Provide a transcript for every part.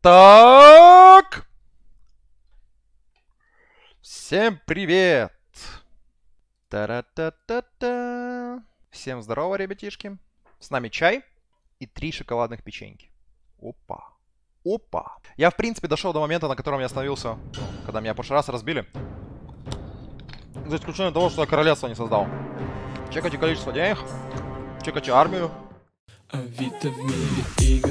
Так. Всем привет. Та-ра-та-та-та. Всем здорово, ребятишки. С нами чай и три шоколадных печеньки. Опа. Опа. Я, в принципе, дошел до момента, на котором я остановился, когда меня в прошлый раз разбили. За исключением того, что я королевство не создал. Чекайте количество денег. Чекайте армию. Авито в мире игр.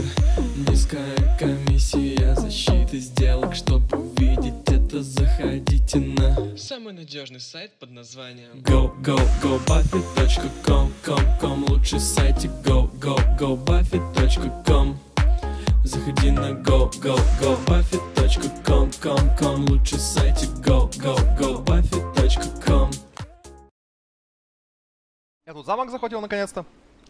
Низкая комиссия защиты сделок. Чтобы увидеть это, заходите на Самый надежный сайт под названием go go go buffy.com com com Лучший сайтик go go go buffy.com Заходи на go go go buffy.com com com Лучший сайтик go go go buffy.com Я тут замок захватил наконец-то,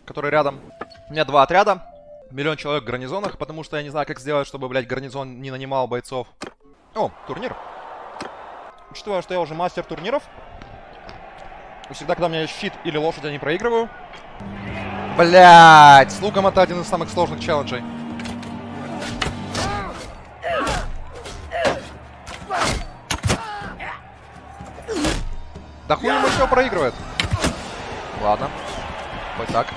который рядом. У меня два отряда. Миллион человек в гарнизонах, потому что я не знаю, как сделать, чтобы, блядь, гарнизон не нанимал бойцов. О, турнир. Учитывая, что я уже мастер турниров, и всегда, когда у меня есть щит или лошадь, я не проигрываю. Блять, с луком это один из самых сложных челленджей. Да хуй ему все проигрывает. Ладно. Хоть так.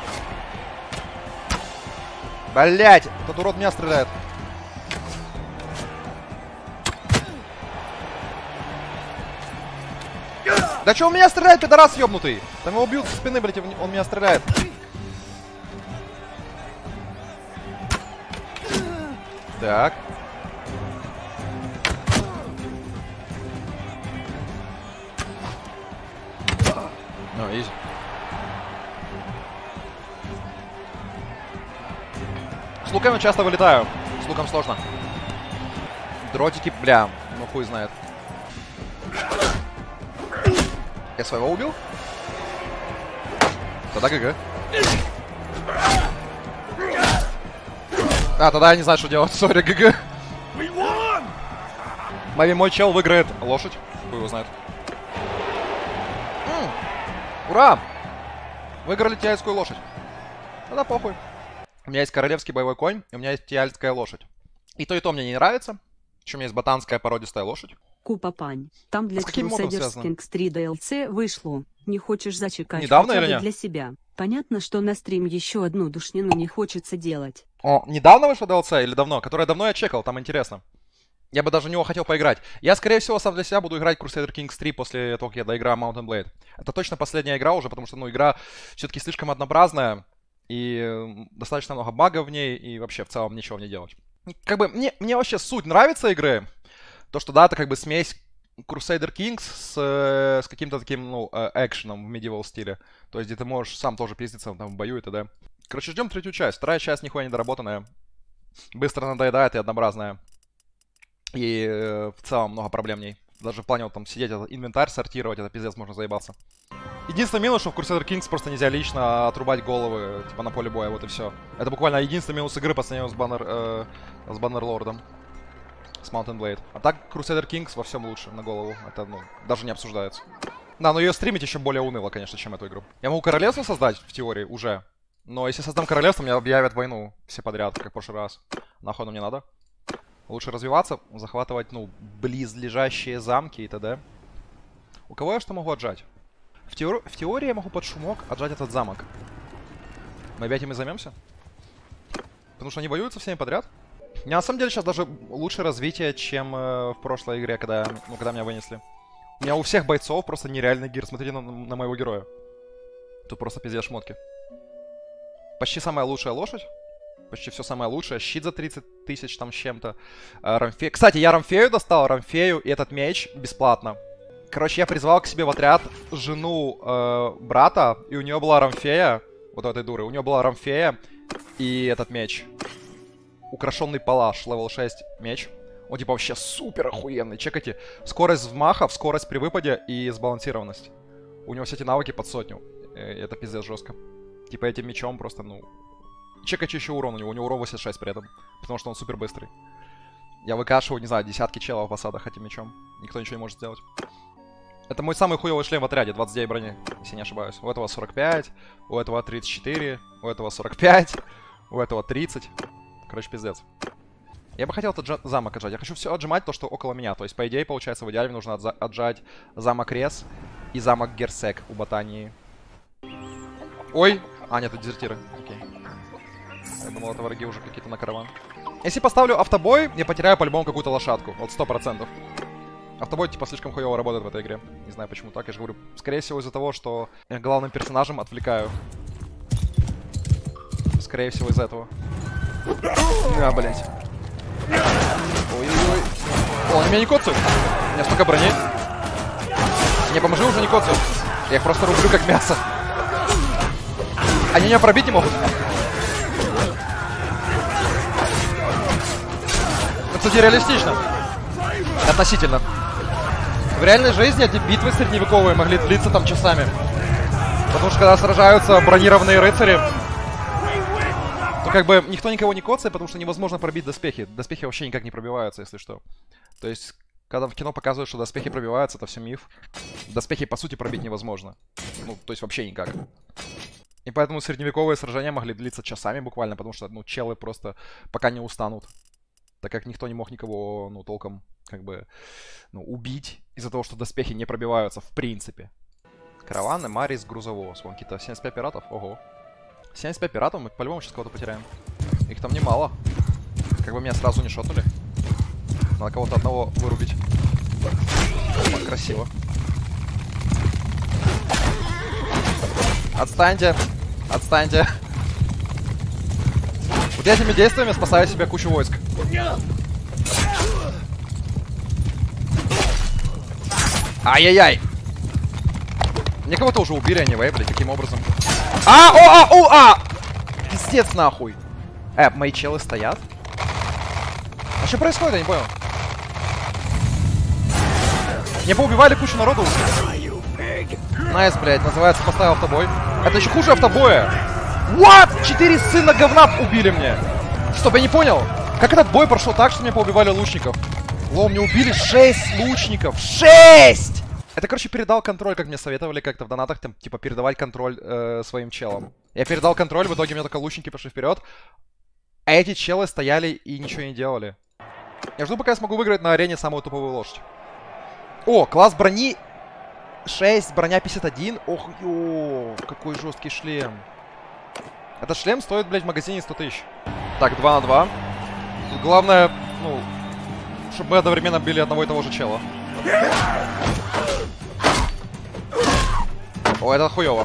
Блять, этот урод меня стреляет. Да что он меня стреляет, пидорас ёбнутый? Там его бьют со спины, в- он меня стреляет. Так. Ну, easy. Я часто вылетаю. С луком сложно. Дротики, бля, ну хуй знает. Я своего убил? Тогда GG. А, тогда я не знаю, что делать. Sorry, GG. Мои мой чел выиграет лошадь. Хуй его знает. М, Ура! Выиграли тиальскую лошадь. Ну да похуй. У меня есть королевский боевой конь, и у меня есть тиальская лошадь. И то, и то мне не нравится. Еще у меня есть ботанская породистая лошадь. Купа пань. Там для модом Crusaders? Kings 3 DLC вышло. Не хочешь зачекать Недавно или нет? для себя. Понятно, что на стрим еще одну душнину не хочется делать. О, недавно вышло DLC или давно? Которое давно я чекал, там интересно. Я бы даже в него хотел поиграть. Я, скорее всего, сам для себя буду играть Crusader Kings 3 после того, как я доиграю Mountain Blade. Это точно последняя игра уже, потому что, ну, игра все-таки слишком однообразная. И достаточно много багов в ней, и вообще в целом ничего в ней делать. Как бы, мне, мне вообще суть нравится игры. То, что, да, это как бы смесь Crusader Kings с, э, с каким-то таким, ну, э, экшеном в medieval стиле. То есть, где ты можешь сам тоже пиздиться там в бою и т.д. Короче, ждем третью часть. Вторая часть нихуя не доработанная. Быстро надоедает и однообразная. И э, в целом много проблем в ней. Даже в плане вот там сидеть, этот инвентарь сортировать, это пиздец, можно заебаться. Единственный минус, что в Crusader Kings просто нельзя лично отрубать головы, типа, на поле боя, вот и все. Это буквально единственный минус игры по сравнению с Баннер, э, с Баннерлордом. С Mountain Blade. А так, Crusader Kings во всем лучше на голову. Это, ну, даже не обсуждается. Да, но ее стримить еще более уныло, конечно, чем эту игру. Я могу королевство создать, в теории, уже. Но если создам королевство, мне объявят войну все подряд, как в прошлый раз. Нахуй оно мне надо? Лучше развиваться, захватывать, ну, близлежащие замки и т.д. У кого я что могу отжать? В, теор- в теории я могу под шумок отжать этот замок. Мы опять ими займемся? Потому что они воюют всеми подряд? У меня на самом деле сейчас даже лучше развитие, чем э, в прошлой игре, когда, ну, когда меня вынесли. У меня у всех бойцов просто нереальный гир. Смотрите на, на моего героя. Тут просто пиздец шмотки. Почти самая лучшая лошадь. Почти все самое лучшее. Щит за 30 тысяч там с чем-то. А, Рамфе... Кстати, я Рамфею достал. Рамфею и этот меч бесплатно. Короче, я призвал к себе в отряд жену э, брата, и у нее была Рамфея. Вот этой дуры. У нее была Рамфея и этот меч. Украшенный палаш, level 6 меч. Он типа вообще супер охуенный. Чекайте. Скорость взмахов, скорость при выпаде и сбалансированность. У него все эти навыки под сотню. Э, Это пиздец жестко. Типа этим мечом просто, ну... Чекайте еще урон у него. У него урон 86 при этом. Потому что он супер быстрый. Я выкашиваю, не знаю, десятки челов в осадах этим мечом. Никто ничего не может сделать. Это мой самый хуёвый шлем в отряде, 29 брони, если не ошибаюсь. У этого 45, у этого 34, у этого 45, у этого 30. Короче, пиздец. Я бы хотел этот замок отжать. Я хочу все отжимать то, что около меня. То есть, по идее, получается, в идеале нужно отжать замок Рес и замок Герсек у Ботании. Ой! А, нет, это дезертиры. Окей. Я думал, это враги уже какие-то на караван. Если поставлю автобой, я потеряю по-любому какую-то лошадку. Вот сто процентов. Автобой, типа, слишком хуево работает в этой игре. Не знаю, почему так. Я же говорю, скорее всего, из-за того, что я главным персонажем отвлекаю. Скорее всего, из-за этого. А, блять. Ой-ой-ой. О, они меня не коцают. У меня столько брони. Не, поможи уже не коцают. Я их просто рублю как мясо. Они меня пробить не могут. Кстати, реалистично. Относительно. В реальной жизни эти битвы средневековые могли длиться там часами. Потому что когда сражаются бронированные рыцари, то как бы никто никого не коцает, потому что невозможно пробить доспехи. Доспехи вообще никак не пробиваются, если что. То есть, когда в кино показывают, что доспехи пробиваются, это все миф. Доспехи, по сути, пробить невозможно. Ну, то есть вообще никак. И поэтому средневековые сражения могли длиться часами буквально, потому что, ну, челы просто пока не устанут. Так как никто не мог никого, ну, толком, как бы, ну, убить из-за того, что доспехи не пробиваются в принципе. Караваны, Марис, Грузовоз. Вон какие-то 75 пиратов. Ого. 75 пиратов, мы по-любому сейчас кого-то потеряем. Их там немало. Как бы меня сразу не шотнули. Надо кого-то одного вырубить. О, красиво. Отстаньте! Отстаньте! Этими действиями спасаю себе кучу войск. Ай-яй-яй! Мне кого-то уже убили, они блядь, таким образом. А, о, а, о, а! Пиздец нахуй. Э, мои челы стоят? А что происходит, я не понял. Мне поубивали кучу народу. Nice, блядь, называется поставил автобой. Это еще хуже автобоя. What? Четыре сына говна убили мне. Чтоб я не понял. Как этот бой прошел так, что мне поубивали лучников? Лоу, мне убили 6 лучников. 6! Это, короче, передал контроль, как мне советовали как-то в донатах, там, типа, передавать контроль э, своим челам. Я передал контроль, в итоге у меня только лучники пошли вперед. А эти челы стояли и ничего не делали. Я жду, пока я смогу выиграть на арене самую туповую лошадь. О, класс брони 6, броня 51. Ох, ё, какой жесткий шлем. Этот шлем стоит, блядь, в магазине 100 тысяч. Так, 2 на 2. Тут главное, ну, чтобы мы одновременно били одного и того же чела. О, это хуёво.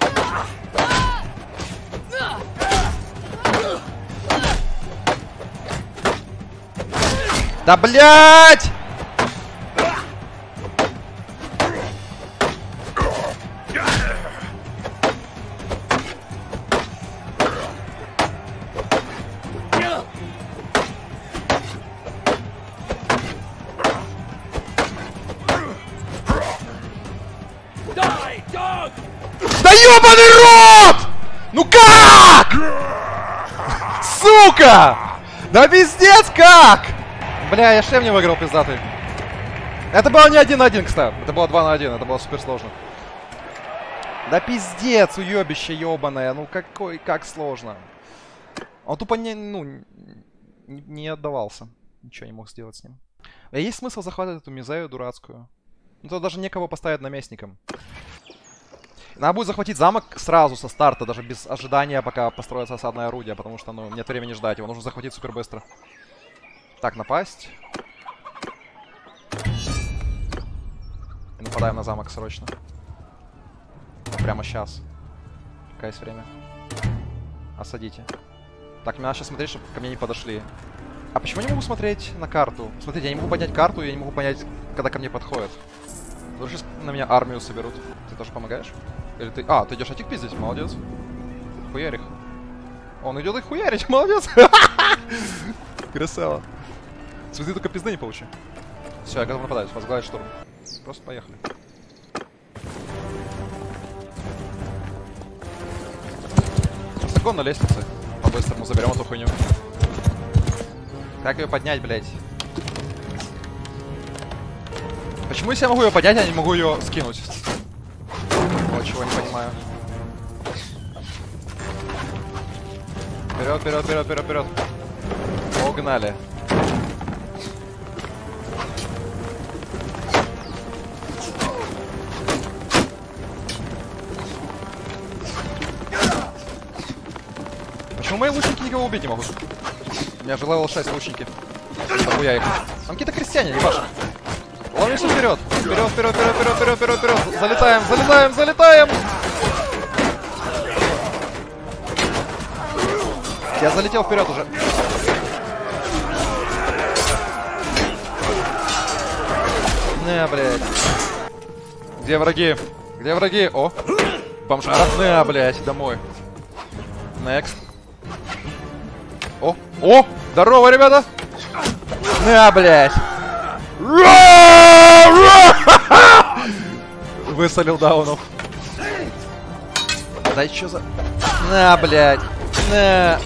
Да блять! Да пиздец как! Бля, я шлем не выиграл, пиздатый. Это было не один на один, кстати. Это было два на один, это было супер сложно. Да пиздец, уебище ебаное. Ну какой, как сложно. Он тупо не, ну, не, отдавался. Ничего не мог сделать с ним. А есть смысл захватывать эту мизею дурацкую? Ну, то даже некого поставить наместником. Надо будет захватить замок сразу со старта, даже без ожидания, пока построится осадное орудие, потому что, ну, нет времени ждать. Его нужно захватить супер быстро. Так, напасть. Нападаем на замок срочно. Прямо сейчас. Пока есть время. Осадите. Так, мне надо сейчас смотреть, чтобы ко мне не подошли. А почему я не могу смотреть на карту? Смотрите, я не могу поднять карту, я не могу понять, когда ко мне подходят. Сейчас на меня армию соберут. Ты тоже помогаешь? Или ты... А, ты идешь атик пиздить? Молодец. Хуярих. Он идет их хуярить, молодец. Красава. Цветы только пизды не получи. Все, я готов нападать, возглавить штурм. Просто поехали. Закон на лестнице. По-быстрому заберем эту хуйню. Как ее поднять, блядь? Почему если я могу ее поднять, я не могу ее скинуть? понимаю. Вперед, вперед, вперед, вперед, вперед. Погнали. Почему мои лучники никого убить не могут? У меня же level 6 лучники. Хуя их. Там какие-то крестьяне, не ебаши. Ловимся вперед. Вперед, вперед, вперед, вперед, вперед, вперед, вперед. Залетаем, залетаем, залетаем. Я залетел вперед уже. Не, блядь. Где враги? Где враги? О! Бомжара. Не, блядь, домой. Next. О! О! Здорово, ребята! На, блядь! Высолил даунов. Да чё за... На, блядь! На!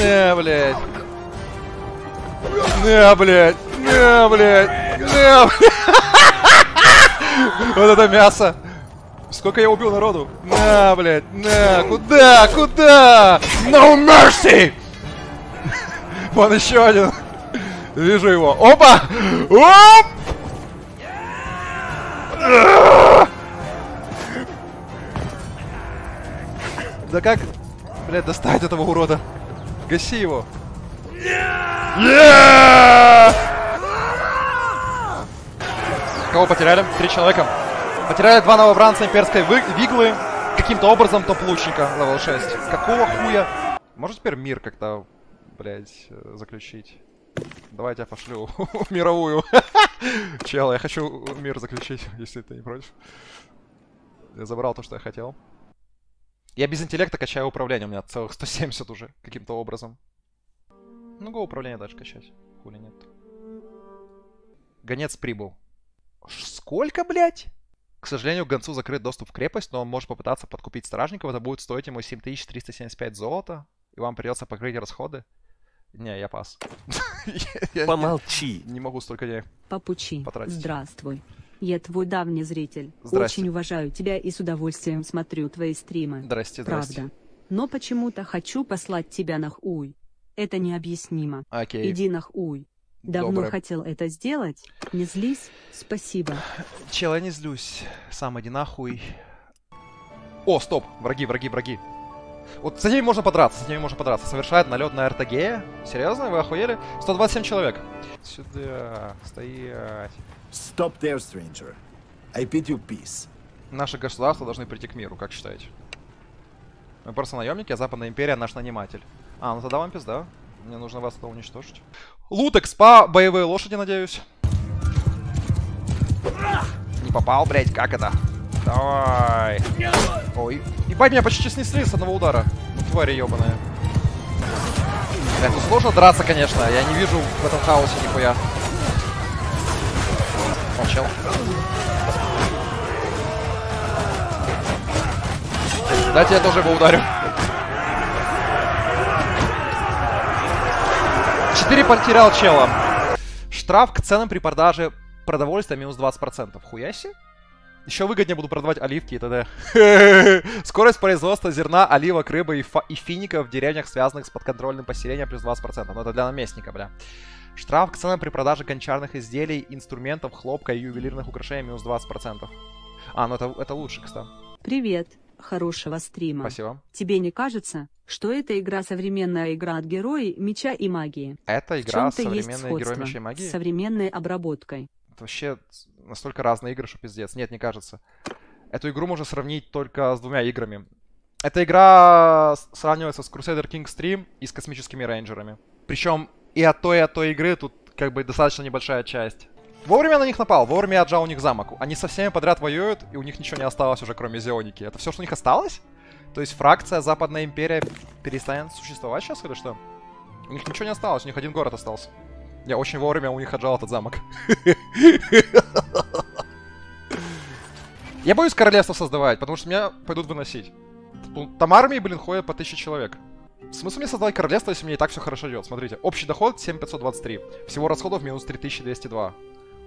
На, блядь! На, блядь! На, блядь! На, блядь! Вот это мясо! Сколько я убил народу? На, блядь, на, куда, куда? No mercy! Вон еще один. Вижу его. Опа! Оп! Да как, блядь, достать этого урода? Гаси его. Кого потеряли? Три человека. Потеряли два новобранца имперской вы- виглы. Каким-то образом топ-лучника level 6. Какого хуя? Может теперь мир как-то, блядь, э, заключить? Давайте я пошлю в мировую. Чел, я хочу мир заключить, если ты не против. Я забрал то, что я хотел. Я без интеллекта качаю управление, у меня целых 170 уже, каким-то образом. Ну, go управление дальше качать. Хули нет. Гонец прибыл. Ш- Сколько, блядь? К сожалению, гонцу закрыт доступ в крепость, но он может попытаться подкупить стражников. Это будет стоить ему 7375 золота. И вам придется покрыть расходы. Не, я пас. Помолчи. Не могу столько денег. Папучи, здравствуй. Я твой давний зритель. Здрасте. Очень уважаю тебя и с удовольствием смотрю твои стримы. Здрасте, здрасте. Правда. Но почему-то хочу послать тебя на хуй. Это необъяснимо. Окей. Иди на хуй. Давно Доброе. хотел это сделать. Не злись. Спасибо. Чел, я не злюсь. Сам иди нахуй. О, стоп! Враги, враги, враги. Вот с ними можно подраться, с ними можно подраться. Совершает налет на РТГ. Серьезно? Вы охуели? 127 человек. Сюда. Стоять. Stop there, stranger. I bid you peace. Наши государства должны прийти к миру, как считаете? Мы просто наемники, а Западная империя наш наниматель. А, ну тогда вам пизда. Мне нужно вас то уничтожить. Лут, экспа, боевые лошади, надеюсь. Не попал, блядь, как это? Давай. Ой. Ебать, меня почти снесли с одного удара. Ну, твари ебаные. Блядь, ну сложно драться, конечно. Я не вижу в этом хаосе нихуя. Молчал. Дайте я тоже его ударю. Четыре потерял чела. Штраф к ценам при продаже продовольствия минус 20%. Хуяси? Еще выгоднее буду продавать оливки и т.д. Скорость производства зерна, оливок, рыбы и, фа- и фиников в деревнях, связанных с подконтрольным поселением, плюс 20%. Но это для наместника, бля. Штраф к ценам при продаже гончарных изделий, инструментов, хлопка и ювелирных украшений минус 20%. А, ну это, это лучше, кстати. Привет. Хорошего стрима. Спасибо. Тебе не кажется, что эта игра современная игра от герои, меча и магии? Это игра герои сходство меча и магии. с современной обработкой. Это вообще настолько разные игры, что пиздец. Нет, не кажется. Эту игру можно сравнить только с двумя играми. Эта игра сравнивается с Crusader Kings 3 и с космическими рейнджерами. Причем и от той, и от той игры тут как бы достаточно небольшая часть. Вовремя на них напал, вовремя отжал у них замок. Они со всеми подряд воюют, и у них ничего не осталось уже, кроме Зионики. Это все, что у них осталось? То есть фракция Западная Империя перестанет существовать сейчас или что? У них ничего не осталось, у них один город остался. Я очень вовремя у них отжал этот замок. Я боюсь королевство создавать, потому что меня пойдут выносить. Там армии, блин, ходят по тысяче человек. Смысл мне создавать королевство, если мне и так все хорошо идет? Смотрите, общий доход 7523. Всего расходов минус 3202.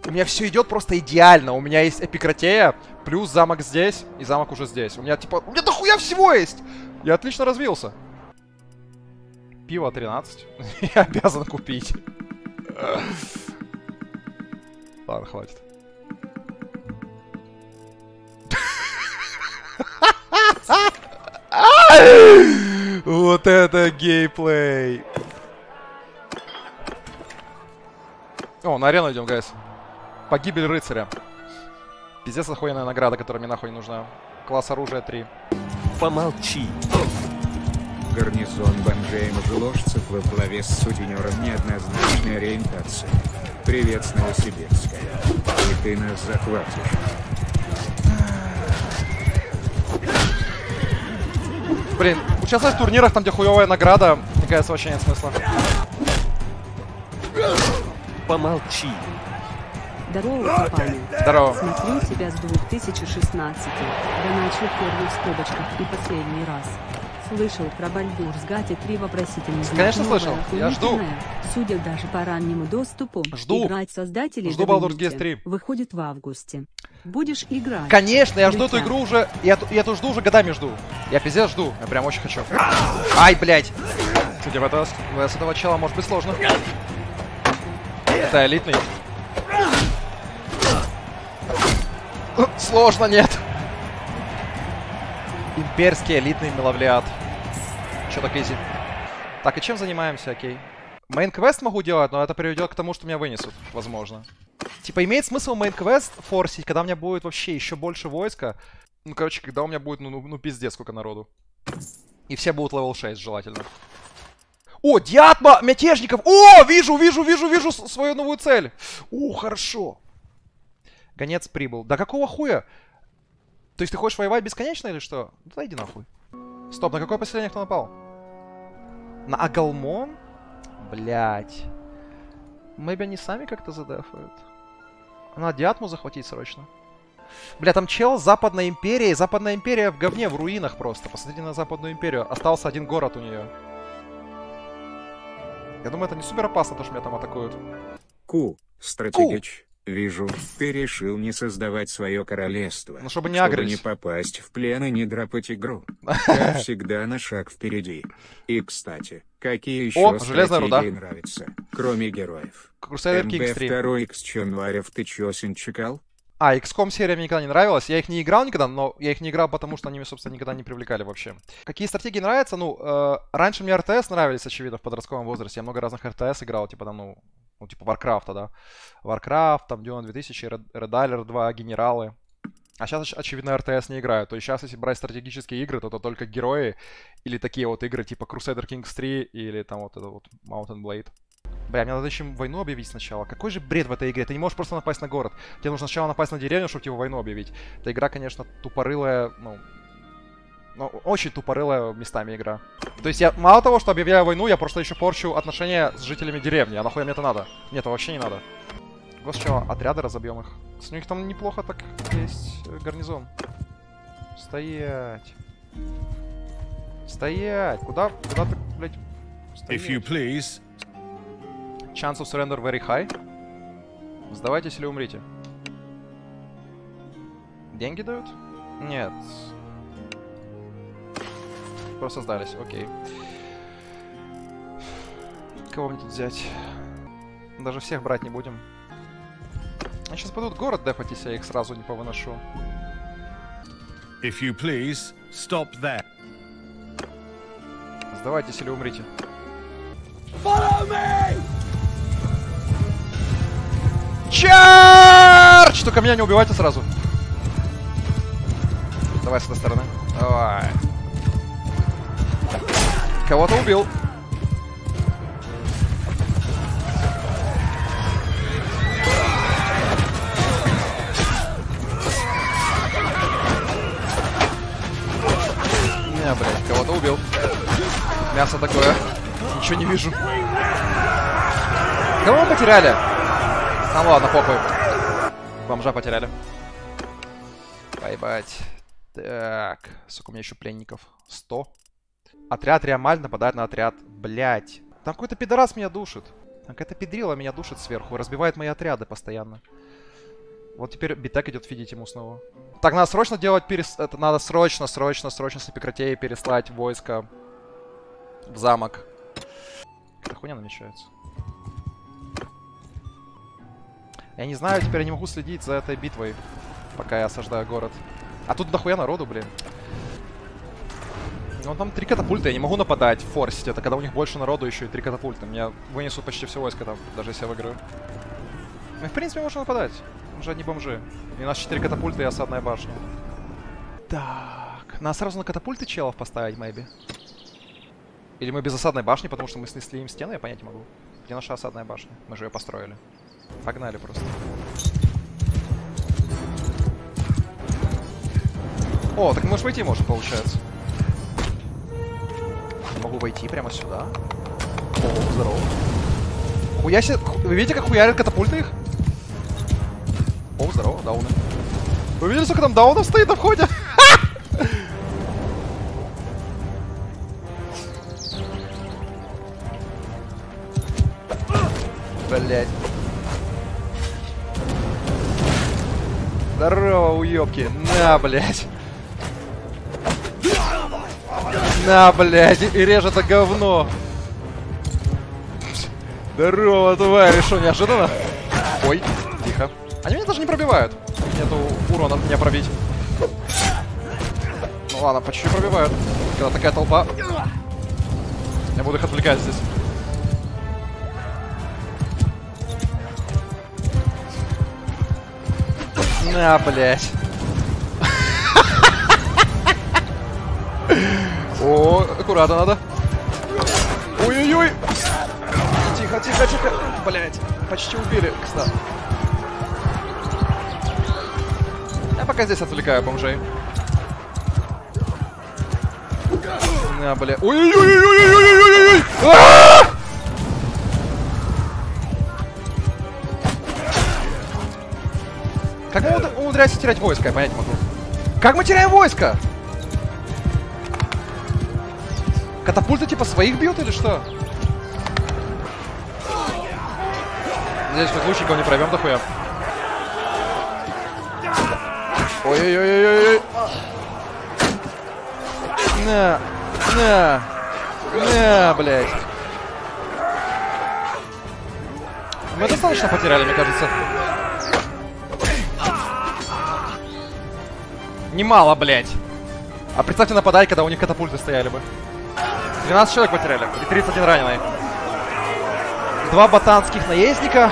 У меня все идет просто идеально. У меня есть эпикратея, плюс замок здесь, и замок уже здесь. У меня типа... У меня дохуя всего есть! Я отлично развился. Пиво 13. Я обязан купить. Ладно, хватит. Вот это гейплей. О, на арену идем, гайс. Погибель рыцаря. Пиздец охуенная награда, которая мне нахуй не нужна. Класс оружия 3. Помолчи. Гарнизон бомжей и мужеложцев во главе с сутенером неоднозначной ориентации. Привет с Новосибирска. И ты нас захватишь. Блин, участвовать в турнирах, там где хуевая награда, мне кажется, вообще нет смысла. Помолчи. Здорово, компания. Здорово. Смотрю тебя с 2016 Доначу первый в скобочках и последний раз. Слышал про Baldur's Gate 3 вопросительный знак. Конечно, Новая, слышал. Я жду. Судя даже по раннему доступу, Жду. играть создатели Жду Baldur's Gate 3. выходит в августе. Будешь играть? Конечно, я жду эту игру уже. Я, я эту жду уже годами жду. Я пиздец жду. Я прям очень хочу. Ай, блядь. Судя по с с этого чела может быть сложно. Это элитный. Сложно, нет. Имперский элитный миловлиад. Чё так изи? Так, и чем занимаемся, окей? Мейн-квест могу делать, но это приведет к тому, что меня вынесут, возможно. Типа, имеет смысл main quest форсить, когда у меня будет вообще еще больше войска. Ну, короче, когда у меня будет, ну, ну, ну пиздец, сколько народу. И все будут level 6, желательно. О, Диатма! Мятежников! О, вижу, вижу, вижу, вижу свою новую цель! О, хорошо. Гонец прибыл. Да какого хуя? То есть ты хочешь воевать бесконечно или что? Ну, да иди нахуй. Стоп, на какое поселение кто напал? На Агалмон? Блять. Мэйби они сами как-то задефают. Надо Диатму захватить срочно. Бля, там чел с Западной Империи. Западная Империя в говне, в руинах просто. Посмотрите на Западную Империю. Остался один город у нее. Я думаю, это не супер опасно, то, что меня там атакуют. Ку, стратегич. Вижу, ты решил не создавать свое королевство. Ну, чтобы не чтобы агрить. не попасть в плен и не драпать игру. Как всегда, на шаг впереди. И, кстати, какие еще О, железная руда. нравятся, кроме героев? Crusader Kings 3. МБ-2 X Чонварев ты чесен чекал? А, XCOM серия мне никогда не нравилась. Я их не играл никогда, но я их не играл, потому что они меня, собственно, никогда не привлекали вообще. Какие стратегии нравятся? Ну, э, раньше мне RTS нравились, очевидно, в подростковом возрасте. Я много разных RTS играл, типа там, ну, ну типа Warcraft, да. Warcraft, там Dune 2000, Red, Alert 2, Генералы. А сейчас, очевидно, RTS не играю. То есть сейчас, если брать стратегические игры, то это только герои или такие вот игры типа Crusader Kings 3 или там вот это вот Mountain Blade. Бля, мне надо еще войну объявить сначала. Какой же бред в этой игре? Ты не можешь просто напасть на город. Тебе нужно сначала напасть на деревню, чтобы типа войну объявить. Эта игра, конечно, тупорылая, ну... Ну, очень тупорылая местами игра. То есть я мало того, что объявляю войну, я просто еще порчу отношения с жителями деревни. А нахуй мне это надо? Мне это вообще не надо. Вот сначала отряды разобьем их. С них там неплохо так есть э, гарнизон. Стоять. Стоять. Куда, куда ты, блядь, стоять? If you please. Chance of surrender very high. Сдавайтесь или умрите. Деньги дают? Нет. Просто сдались, окей. Кого мне тут взять? Даже всех брать не будем. Они сейчас пойдут город дефать, если я их сразу не повыношу. If you please, stop there. Сдавайтесь или умрите. Чарч! Только меня не убивайте сразу. Давай с этой стороны. Давай. Кого-то убил. Не, блядь, кого-то убил. Мясо такое. Ничего не вижу. Кого мы потеряли? А ладно, похуй. Бомжа потеряли. Поебать. Так. Сколько у меня еще пленников? 100. Отряд Реамаль нападает на отряд. Блять. Там какой-то пидорас меня душит. Там какая-то педрила меня душит сверху. Разбивает мои отряды постоянно. Вот теперь битек идет фидить ему снова. Так, надо срочно делать перес... Это надо срочно, срочно, срочно с Эпикратеи переслать войско в замок. Какая хуйня намечается. Я не знаю, теперь я не могу следить за этой битвой, пока я осаждаю город. А тут дохуя народу, блин. Ну, там три катапульта, я не могу нападать, форсить. Это когда у них больше народу еще и три катапульта. Меня вынесут почти все войско там, даже если я выиграю. Ну, в принципе, можно нападать. Мы же одни бомжи. И у нас четыре катапульта и осадная башня. Так, надо сразу на катапульты челов поставить, мэйби. Или мы без осадной башни, потому что мы снесли им стены, я понять не могу. Где наша осадная башня? Мы же ее построили. Погнали просто. О, так мы же войти можем, получается. Могу войти прямо сюда. О, здорово. Хуя себе... Вы видите, как хуярят катапульты их? О, здорово, дауны. Вы видели, сколько там даунов стоит на входе? Блять. Здорово, уёбки. На, блядь. На, блядь, и режет это говно. Здорово, тварь, что, неожиданно? Ой, тихо. Они меня даже не пробивают. Нету урона от меня пробить. Ну ладно, по чуть-чуть пробивают. Когда такая толпа. Я буду их отвлекать здесь. На, блядь. О, аккуратно надо. Ой-ой-ой. Тихо, тихо, тихо. Блять, почти убили, кстати. Я пока здесь отвлекаю бомжей. На, бля. Ой-ой-ой-ой-ой-ой-ой-ой! А! Как мы умуд- умудряемся терять войско, я понять могу. Как мы теряем войско? Катапульты типа своих бьют или что? Надеюсь, хоть лучников не проймем дохуя. Ой-ой-ой-ой-ой. На, на, на, блядь. Мы достаточно потеряли, мне кажется. Немало, блядь. А представьте нападать, когда у них катапульты стояли бы. 12 человек потеряли. И 31 раненый. Два ботанских наездника.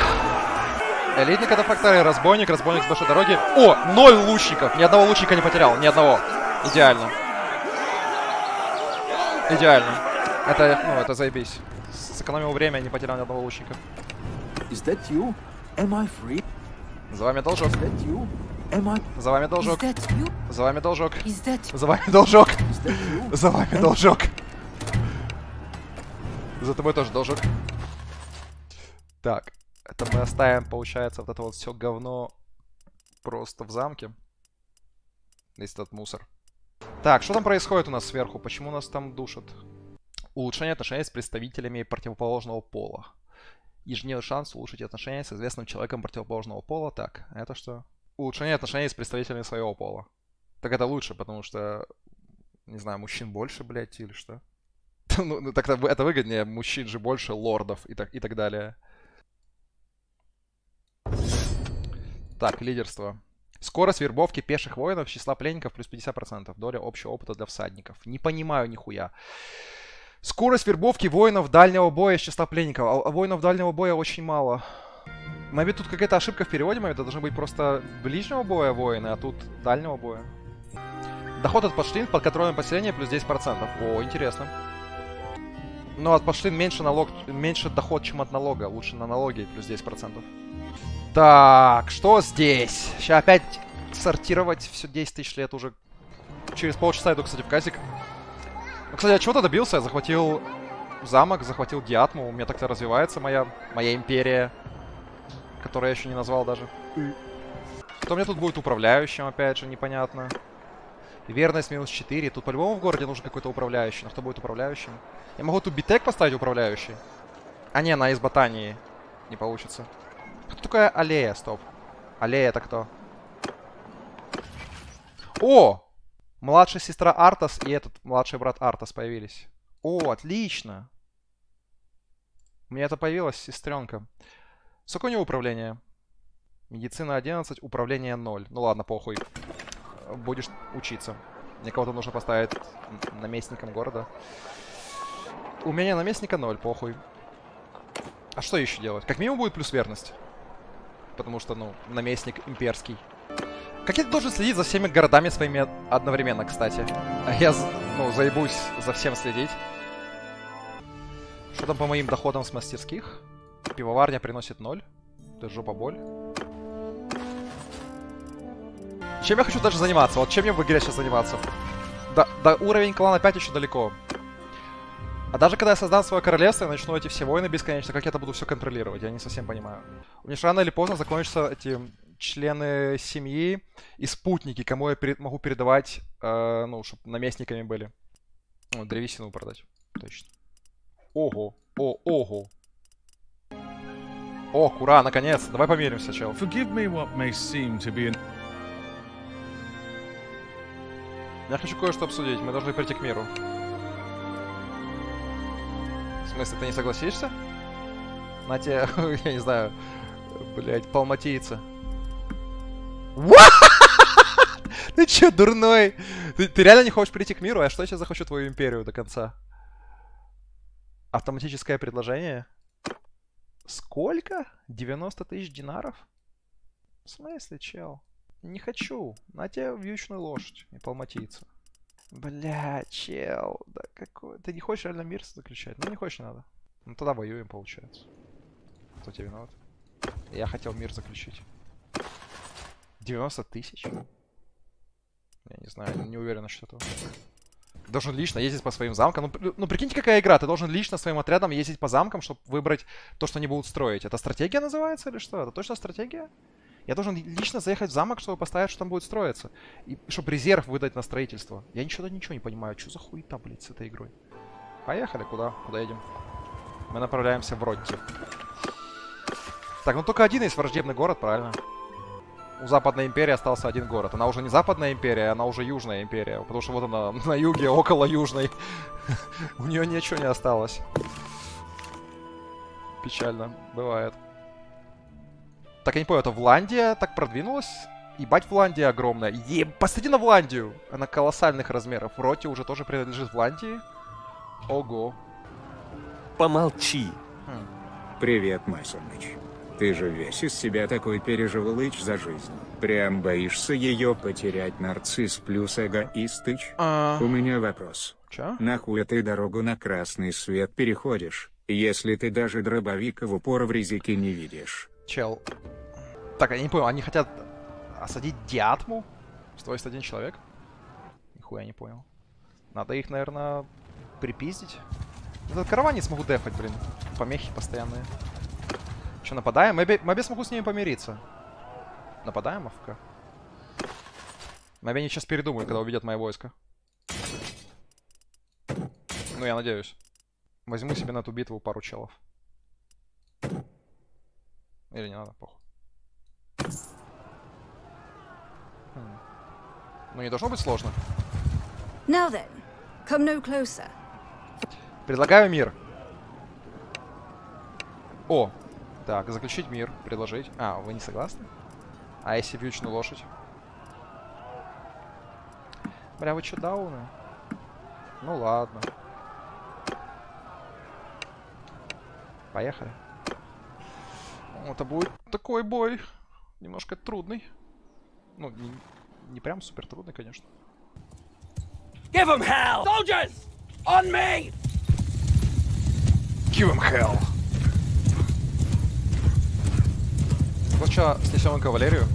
Элитный катафрактор и разбойник. Разбойник с большой дороги. О, ноль лучников. Ни одного лучника не потерял. Ни одного. Идеально. Идеально. Это, ну, это заебись. Сэкономил время, не потерял ни одного лучника. Is that you? Am I free? За вами должок. Is that you? Am I? За вами должок. Is that you? За вами должок. Is that За вами должок. Is that you? За вами должок. За тобой тоже должок. Так, это мы оставим, получается, вот это вот все говно просто в замке. Весь этот мусор. Так, что там происходит у нас сверху? Почему нас там душат? Улучшение отношений с представителями противоположного пола. Ежедневный шанс улучшить отношения с известным человеком противоположного пола. Так, а это что? Улучшение отношений с представителями своего пола. Так это лучше, потому что, не знаю, мужчин больше, блядь, или что? Ну, ну так это выгоднее, мужчин же больше, лордов и так, и так далее. Так, лидерство. Скорость вербовки пеших воинов, числа пленников плюс 50%. Доля общего опыта для всадников. Не понимаю нихуя. Скорость вербовки воинов дальнего боя с числа пленников. А а воинов дальнего боя очень мало. Мэби тут какая-то ошибка в переводе, мэби это должны быть просто ближнего боя воины, а тут дальнего боя. Доход от пошлин под контролем поселения плюс 10%. О, интересно. Но от пошлин меньше налог, меньше доход, чем от налога. Лучше на налоги плюс 10%. Так, что здесь? Сейчас опять сортировать все 10 тысяч лет уже. Через полчаса иду, кстати, в казик. Ну, кстати, я чего-то добился. Я захватил замок, захватил Диатму. У меня так-то развивается моя, моя империя. Которую я еще не назвал даже. Кто мне тут будет управляющим, опять же, непонятно. Верность минус 4. Тут по-любому в городе нужен какой-то управляющий. Но кто будет управляющим? Я могу тут битек поставить управляющий. А не, она из ботании. Не получится. Кто такая аллея? Стоп. Аллея это кто? О! Младшая сестра Артас и этот младший брат Артас появились. О, отлично. У меня это появилась сестренка. Сколько у него управление? Медицина 11, управление 0. Ну ладно, похуй. Будешь учиться. Мне кого-то нужно поставить наместником города. Умение наместника 0, похуй. А что еще делать? Как минимум будет плюс верность. Потому что, ну, наместник имперский. Как я должен следить за всеми городами своими одновременно, кстати? А я, ну, заебусь за всем следить. Что там по моим доходам с мастерских? Пивоварня приносит 0. Это жопа боль. Чем я хочу даже заниматься? Вот чем мне в игре сейчас заниматься? До, до уровень клана 5 еще далеко. А даже когда я создам свое королевство и начну эти все войны бесконечно, как я это буду все контролировать? Я не совсем понимаю. У меня же рано или поздно закончатся эти члены семьи и спутники, кому я пере- могу передавать, э, ну, чтобы наместниками были. Ну, древесину продать. Точно. Ого. О, ого. О, Кура, наконец. Давай помиримся, чел. Forgive me what may seem to be an Я хочу кое-что обсудить. Мы должны прийти к миру. В смысле, ты не согласишься? На тебе, я не знаю, блять, палматийца. Ты чё, дурной? Ты, ты реально не хочешь прийти к миру? А что я сейчас захочу твою империю до конца? Автоматическое предложение? Сколько? 90 тысяч динаров? В смысле, чел? Не хочу. На тебе вьючную лошадь и палматийца. Бля, чел, да какой... Ты не хочешь реально мир заключать? Ну не хочешь, не надо. Ну тогда воюем, получается. Кто тебе виноват? Я хотел мир заключить. 90 тысяч? Я не знаю, не уверен этого. Ты должен лично ездить по своим замкам. Ну, ну прикиньте, какая игра. Ты должен лично своим отрядом ездить по замкам, чтобы выбрать то, что они будут строить. Это стратегия называется или что? Это точно стратегия? Я должен лично заехать в замок, чтобы поставить, что там будет строиться. И чтобы резерв выдать на строительство. Я ничего ничего не понимаю. Что за хуета, блядь, с этой игрой? Поехали, куда? Куда едем? Мы направляемся в Ротти. Так, ну только один есть враждебный город, правильно? У Западной Империи остался один город. Она уже не Западная Империя, она уже Южная Империя. Потому что вот она на юге, около Южной. У нее ничего не осталось. Печально. Бывает. Так, я не понял, это Вландия так продвинулась? Ебать, Вландия огромная. Е, посмотри на Вландию! Она колоссальных размеров. Роти уже тоже принадлежит Вландии. Ого. Помолчи. Привет, Масоныч. Ты же весь из себя такой переживалыч за жизнь. Прям боишься ее потерять, нарцисс плюс эгоистыч? А, У меня вопрос. чё? Нахуй ты дорогу на красный свет переходишь, если ты даже дробовика в упор в ризике не видишь? Чел. Так, я не понял, они хотят осадить Диатму? 101 человек? Нихуя не понял. Надо их, наверное, припиздить. Этот караван не смогу дефать, блин. Помехи постоянные. Че, нападаем? Мэби смогу с ними помириться. Нападаем, АФК? Мэби они сейчас передумают, когда увидят мое войско. Ну, я надеюсь. Возьму себе на эту битву пару челов. Или не надо, похуй. Хм. Ну, не должно быть сложно. Now then, come no closer. Предлагаю мир. О, так, заключить мир, предложить. А, вы не согласны? А если вьючную лошадь? Бля, вы чё, дауны? Ну ладно. Поехали. Ну, Это будет такой бой. Немножко трудный. Ну, не, не прям супер трудный, конечно. Give them hell! Soldiers! On me! Give him hell. Сначала снесем кавалерию.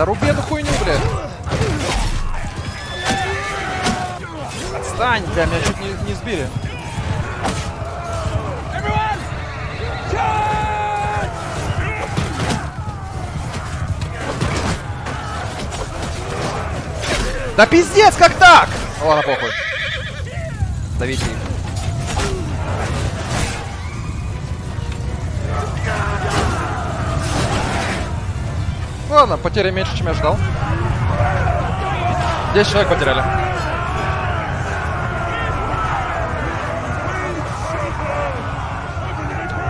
Да руби эту хуйню, блядь! Отстань, бля, меня чуть не, не сбили. Да пиздец, как так? Ладно, похуй. Давите их. Ну ладно, потери меньше, чем я ждал. 10 человек потеряли.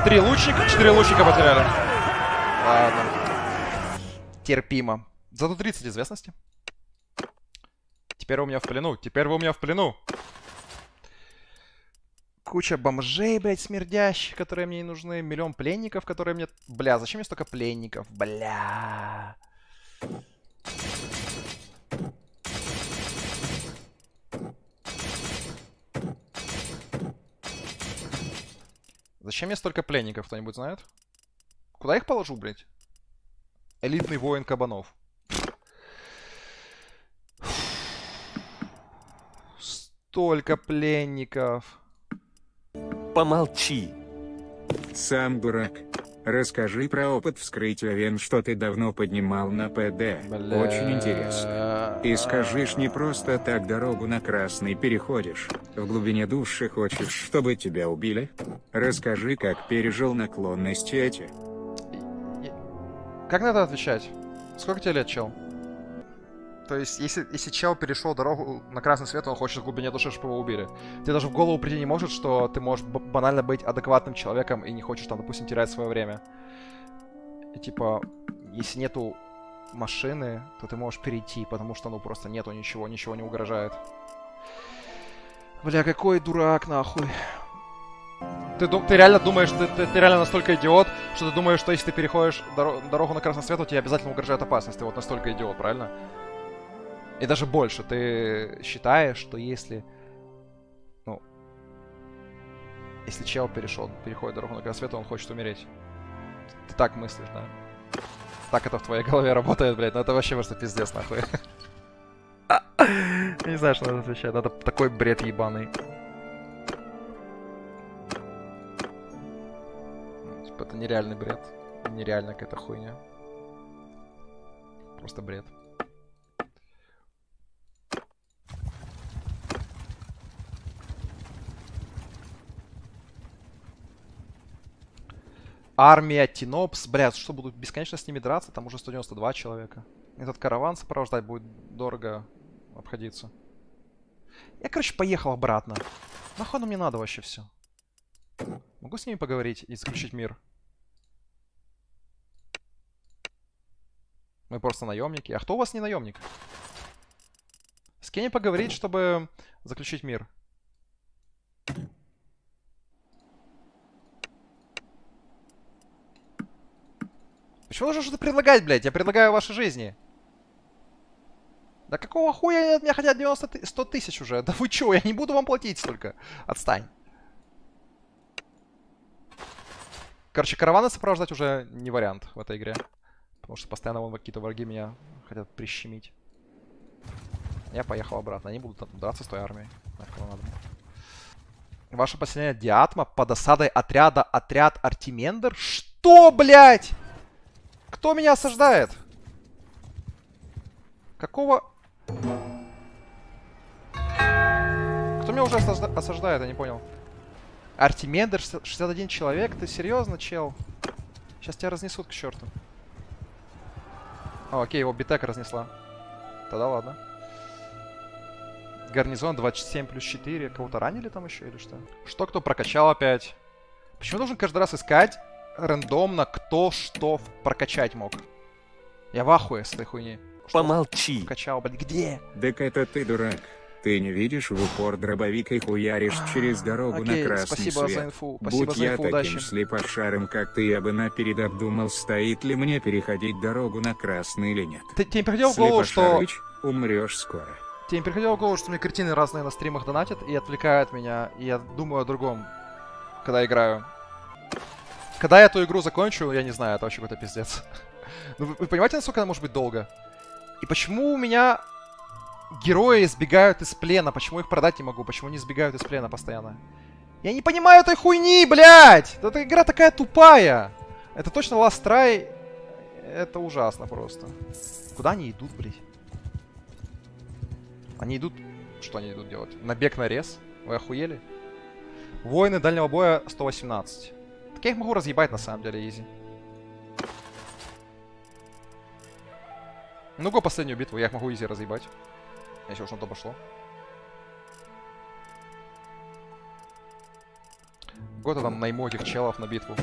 Три лучника, четыре лучника потеряли. Ладно. Терпимо. Зато 30 известности. Теперь вы у меня в плену. Теперь вы у меня в плену. Куча бомжей, блядь, смердящих, которые мне не нужны. Миллион пленников, которые мне... Бля, зачем мне столько пленников? Бля. Зачем мне столько пленников, кто-нибудь знает? Куда их положу, блядь? Элитный воин кабанов. Столько пленников. Помолчи. Сам дурак. Расскажи про опыт вскрытия вен, что ты давно поднимал на ПД. Бля. Очень интересно. И скажи ж, не просто так дорогу на красный переходишь. В глубине души хочешь, чтобы тебя убили? Расскажи, как пережил наклонности эти. Как на это отвечать? Сколько тебе лет, чел? То есть, если, если чел перешел дорогу на красный свет, он хочет в глубине души, чтобы его убили. Тебе даже в голову прийти не может, что ты можешь банально быть адекватным человеком и не хочешь там, допустим, терять свое время. И типа, если нету машины, то ты можешь перейти, потому что, ну, просто нету ничего, ничего не угрожает. Бля, какой дурак, нахуй. Ты, ты реально думаешь, ты, ты, ты реально настолько идиот, что ты думаешь, что если ты переходишь доро- дорогу на красный свет, то тебе обязательно угрожает опасность. Ты вот настолько идиот, правильно? И даже больше. Ты считаешь, что если... Ну... Если чел перешел, переходит дорогу на красный свет, то он хочет умереть. Ты так мыслишь, да? Так это в твоей голове работает, блядь. Ну это вообще просто пиздец, нахуй. Я не знаю, что надо отвечать. Это такой бред ебаный. Типа, это нереальный бред. Нереальная какая-то хуйня. Просто бред. Армия Тинопс. Блядь, что, буду бесконечно с ними драться? Там уже 192 человека. Этот караван сопровождать будет дорого обходиться. Я, короче, поехал обратно. Нахуй мне надо вообще все? Могу с ними поговорить и заключить мир? Мы просто наемники. А кто у вас не наемник? С кем поговорить, чтобы заключить мир? Почему нужно что-то предлагать, блядь? Я предлагаю вашей жизни. Да какого хуя от меня хотят 90 ты... 100 тысяч уже? Да вы чё, я не буду вам платить столько. Отстань. Короче, караваны сопровождать уже не вариант в этой игре. Потому что постоянно вон какие-то враги меня хотят прищемить. Я поехал обратно. Они будут драться с той армией. Оно надо. Ваше поселение Диатма под осадой отряда отряд Артимендер? Что, блядь? Кто меня осаждает? Какого... Кто меня уже осажда- осаждает, я не понял. Артимендер, 61 человек? Ты серьезно, чел? Сейчас тебя разнесут к черту. О, окей, его битека разнесла. Тогда ладно. Гарнизон 27 плюс 4. Кого-то ранили там еще или что? Что кто прокачал опять? Почему должен каждый раз искать рандомно, кто что прокачать мог? Я в ахуе с этой хуйни. Помолчи. Качал, блядь, где? Так это ты дурак. Ты не видишь в упор дробовик и хуяришь через дорогу окей, на красный спасибо свет. за инфу, спасибо Будь за я инфу, таким удачи. слепошарым, как ты, я бы наперед обдумал, стоит ли мне переходить дорогу на красный или нет. Ты, тебе не приходило в голову, что... Умрешь скоро. Тебе не приходило в голову, что мне картины разные на стримах донатят и отвлекают меня, и я думаю о другом, когда играю. Когда я эту игру закончу, я не знаю, это вообще какой-то пиздец. Ну, вы, вы понимаете, насколько она может быть долго? И почему у меня герои сбегают из плена? Почему их продать не могу? Почему они сбегают из плена постоянно? Я не понимаю этой хуйни, блядь! Эта игра такая тупая! Это точно Last Try. Это ужасно просто. Куда они идут, блядь? Они идут... Что они идут делать? Набег на рез? Вы охуели? Воины дальнего боя 118. Так я их могу разъебать на самом деле, изи. Ну-ка последнюю битву, я их могу изи разъебать. Если уж на то пошло. Год я там найму этих челов на битву.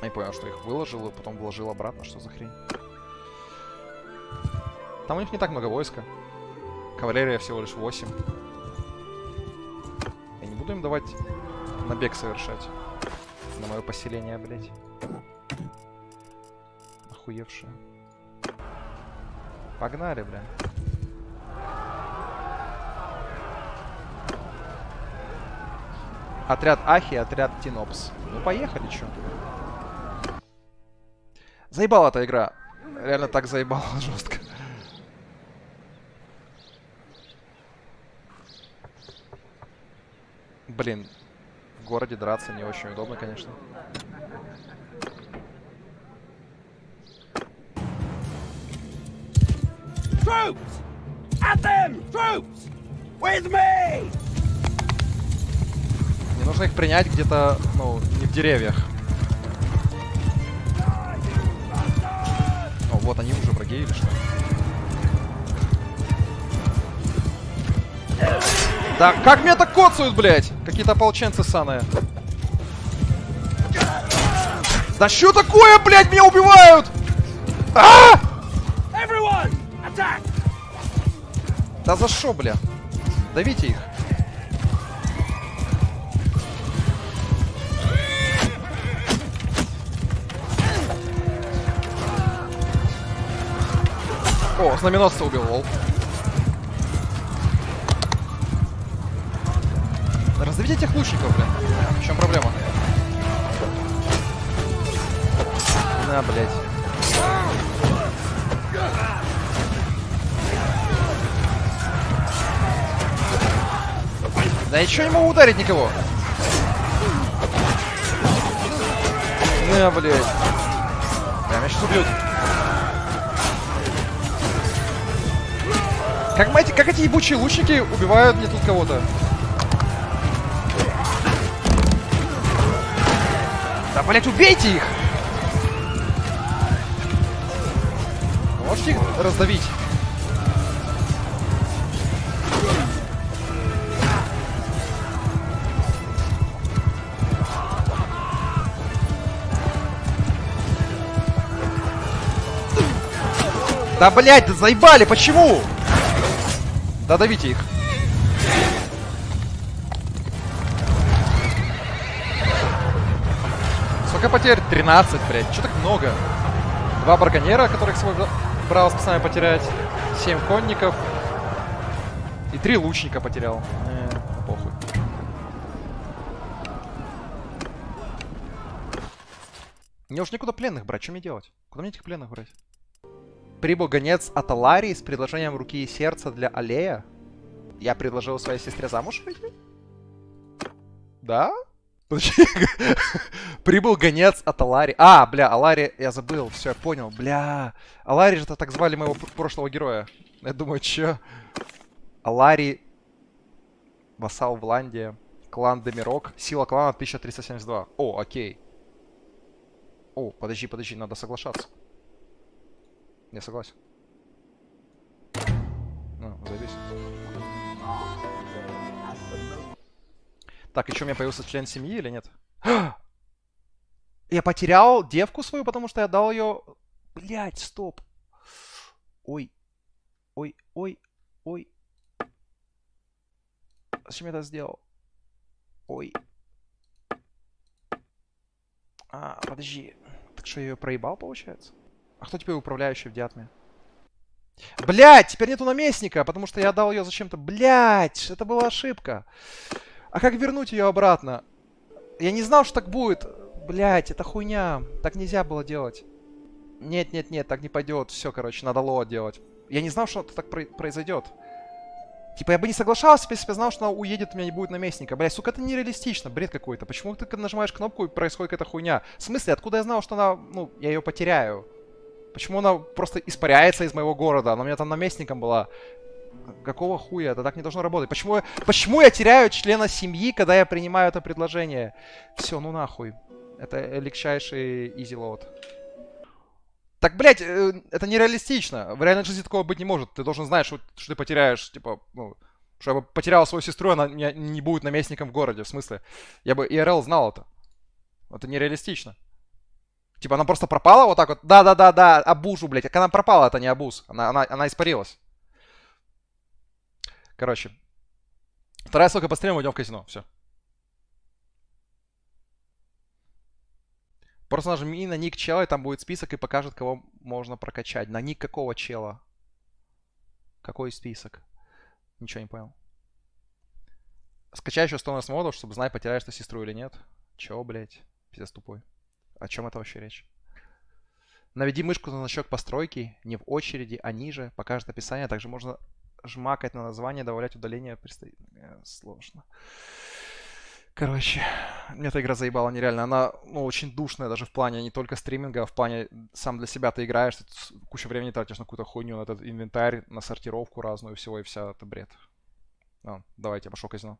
Я понял, что их выложил, и потом вложил обратно. Что за хрень? Там у них не так много войска. Кавалерия всего лишь 8. Я не буду им давать набег совершать. На мое поселение, блядь. Охуевшие. Погнали, бля. Отряд Ахи, отряд Тинопс. Ну, поехали, чё. Заебала эта игра. Реально так заебала жестко. Блин, в городе драться не очень удобно, конечно. Troops! At them! Troops! With me! Мне нужно их принять где-то, ну, не в деревьях. О, вот они уже враги или что? Да как меня так коцают, блядь? Какие-то ополченцы саные. Да что такое, блядь, меня убивают? А! Everyone! Attack! Да за что, бля? Давите их. О, знаменосца убил, лол. Раздавите этих лучников, блин. В чем проблема? На, блядь. Да я чё не могу ударить никого? На, блядь. Да, меня сейчас убьют. Как, эти, как эти ебучие лучники убивают мне тут кого-то? Да, блядь, убейте их! Можете их раздавить? Да, блядь, да заебали, почему? Да давите их. Сколько потерь? 13, блядь. Че так много? Два браконьера, которых свой брал специально потерять. Семь конников. И три лучника потерял. Э, похуй. Мне уж некуда пленных брать. Что мне делать? Куда мне этих пленных брать? Прибыл гонец от Аларии с предложением руки и сердца для Алея. Я предложил своей сестре замуж выйти? Да? Прибыл гонец от Алари. А, бля, Алари, я забыл, все, я понял. Бля, Алари же так звали моего прошлого героя. Я думаю, чё? Алари, вассал Вландия, клан Демирок, сила клана 1372. О, окей. О, подожди, подожди, надо соглашаться. Я согласен. Ну, заебись. Так, что, у меня появился член семьи или нет? Я потерял девку свою, потому что я дал ее... Блять, стоп. Ой. Ой, ой, ой. Зачем я это сделал? Ой. А, подожди. Так что я ее проебал, получается? А кто теперь управляющий в Диатме? Блять, теперь нету наместника, потому что я дал ее зачем-то. Блять, это была ошибка. А как вернуть ее обратно? Я не знал, что так будет. Блять, это хуйня. Так нельзя было делать. Нет, нет, нет, так не пойдет. Все, короче, надо лоа делать. Я не знал, что это так про произойдет. Типа, я бы не соглашался, если бы я знал, что она уедет, у меня не будет наместника. Блять, сука, это нереалистично, бред какой-то. Почему ты нажимаешь кнопку и происходит какая-то хуйня? В смысле, откуда я знал, что она, ну, я ее потеряю? Почему она просто испаряется из моего города? Она у меня там наместником была. Какого хуя? Это так не должно работать. Почему, почему я теряю члена семьи, когда я принимаю это предложение? Все, ну нахуй. Это легчайший load. Так, блядь, э, это нереалистично. В реальной жизни такого быть не может. Ты должен знать, что, что ты потеряешь, типа, ну, что я бы потерял свою сестру, она не, не будет наместником в городе, в смысле. Я бы ИРЛ знал это. Это нереалистично. Типа она просто пропала вот так вот. Да-да-да-да, абужу, блядь. Как она пропала, это не абуз. Она, она, она испарилась. Короче. Вторая ссылка по стриму, идем в казино. Все. Просто нажми на ник чела, и там будет список и покажет, кого можно прокачать. На ник какого чела? Какой список? Ничего не понял. Скачай еще 100 модов, чтобы знать, потеряешь ты сестру или нет. Чего, блядь? Пиздец тупой. О чем это вообще речь? Наведи мышку на значок постройки, не в очереди, а ниже. Покажет описание. Также можно жмакать на название, добавлять удаление. Предстоит... Э, сложно. Короче, мне эта игра заебала нереально. Она, ну, очень душная даже в плане не только стриминга, а в плане сам для себя ты играешь, ты кучу времени тратишь на какую-то хуйню, на этот инвентарь, на сортировку разную всего и вся, это бред. А, давайте, пошел казино.